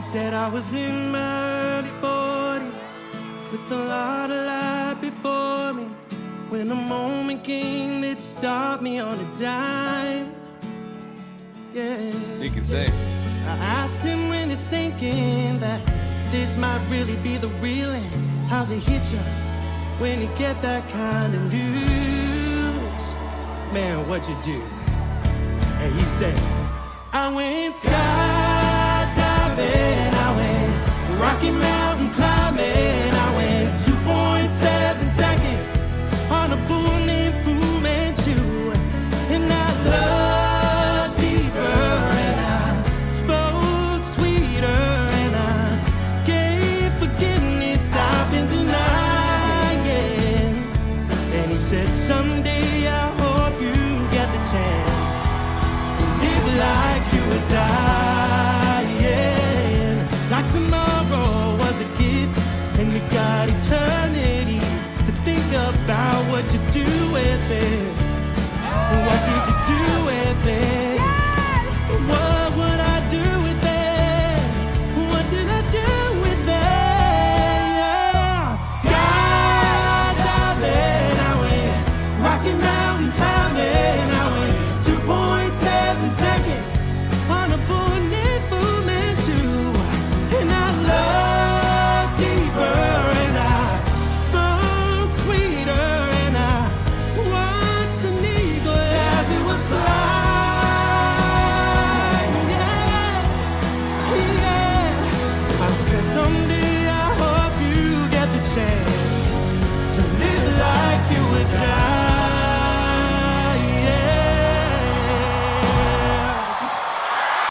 Said I was in my early 40s with a lot of life before me. When a moment came that stopped me on a dime. Yeah. He can sing. I asked him when it's sinking that this might really be the real end. How's it hit you when you get that kind of news? Man, what you do? And he said, I went skydiving, like you were dying. Like tomorrow was a gift, and you got eternity to think about what you do with it.